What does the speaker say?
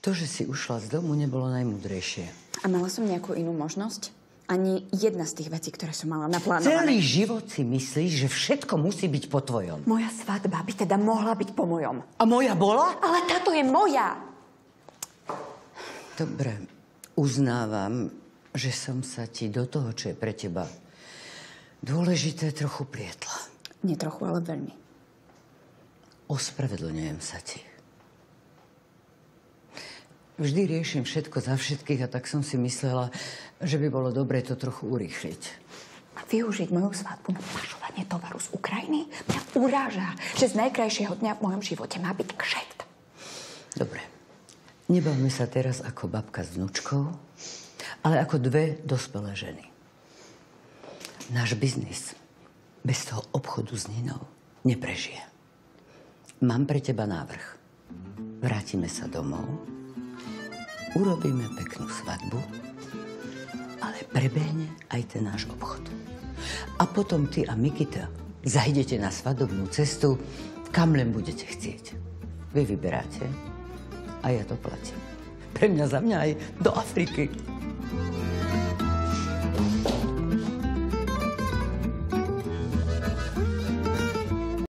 To, že si ušla z domu, nebolo najmudrejšie. A mala som nejakú inú možnosť? Ani jedna z tých vecí, ktoré som mala naplánované. Celý život si myslíš, že všetko musí byť po tvojom. Moja svadba by teda mohla byť po mojom. A moja bola? Ale táto je moja! Dobre, uznávam, že som sa ti do toho, čo je pre teba dôležité, trochu plietla. Nie trochu, ale veľmi. Ospravedlňujem sa ti. Vždy riešim všetko za všetkých a tak som si myslela, že by bolo dobre to trochu urýchliť. A využiť moju svadbu na pašovanie tovaru z Ukrajiny mňa uráža, že z najkrajšieho dňa v mojom živote má byť kšeft. Dobre. Nebavme sa teraz ako babka s vnúčkou, ale ako dve dospelé ženy. Náš biznis bez toho obchodu s Ninou neprežije. Mám pre teba návrh. Vrátime sa domov, urobíme peknú svadbu, ale prebehne aj ten náš obchod. A potom ty a Mikita zajdete na svadobnú cestu, kam len budete chcieť. Vy vyberáte a ja to platím. Pre mňa, za mňa aj do Afriky.